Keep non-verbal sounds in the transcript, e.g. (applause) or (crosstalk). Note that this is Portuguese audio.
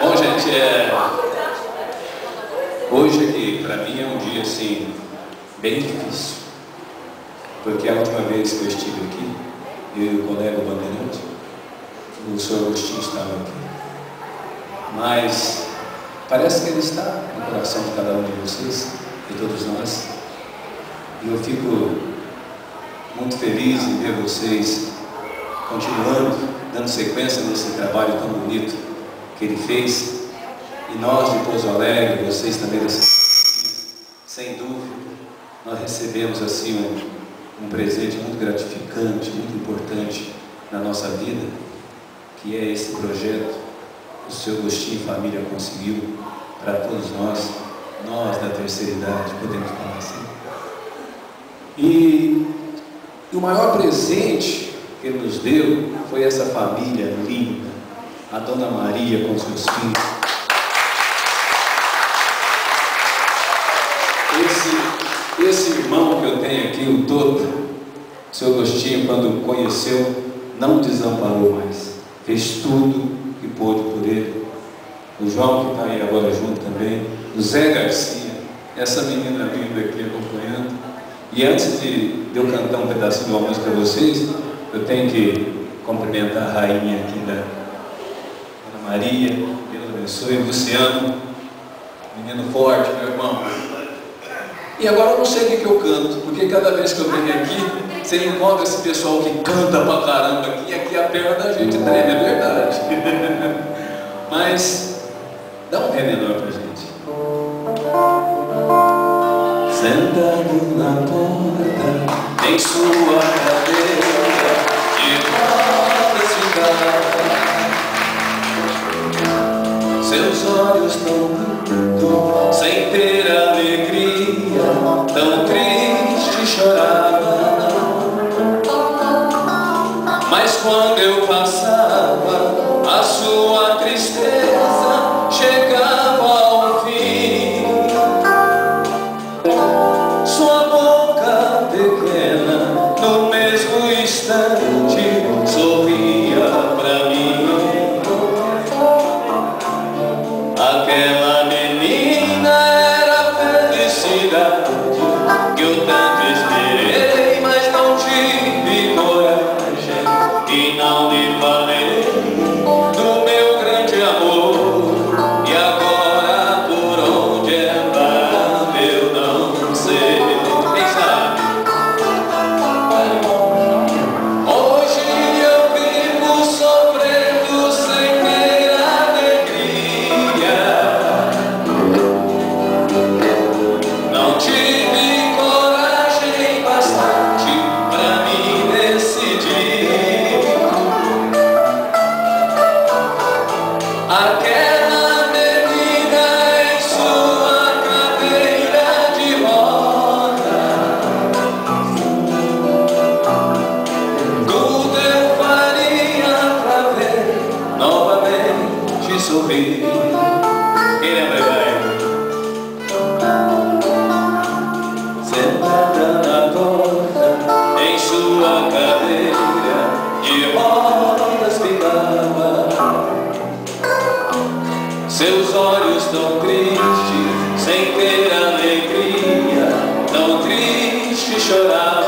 Bom, gente, é... hoje aqui, para mim, é um dia assim, bem difícil. Porque a última vez que eu estive aqui, eu e o colega Bandeirante, o senhor Agostinho estava aqui. Mas parece que ele está no coração de cada um de vocês, de todos nós. E eu fico muito feliz em ver vocês continuando, dando sequência nesse trabalho tão bonito que ele fez. E nós de Pouso Alegre, vocês também dessa sem dúvida, nós recebemos assim um, um presente muito gratificante, muito importante na nossa vida, que é esse projeto que o seu Agostinho família conseguiu para todos nós, nós da terceira idade, podemos falar assim. E, e o maior presente que ele nos deu foi essa família linda, a Dona Maria com seus filhos. Esse, esse irmão que eu tenho aqui, o Toto, seu Agostinho, quando conheceu, não desamparou mais. Fez tudo que pôde por ele. O João, que está aí agora junto também. O Zé Garcia, essa menina linda aqui acompanhando. E antes de eu cantar um pedacinho de uma música para vocês, eu tenho que cumprimentar a rainha aqui da Ana Maria, Deus abençoe, Luciano, menino forte, meu irmão. E agora eu não sei o que, eu canto, porque cada vez que eu venho aqui, você encontra esse pessoal que canta pra caramba aqui, aqui a perna da gente treme, é verdade. (laughs) Mas dá um menor pra gente. Sentado na porta, em sua cadeira de rodas Seus olhos tão brilhando, sem ter alegria, tão triste chorava. Mas quando eu passava, e tão triste, sem ter alegria, tão triste chorar.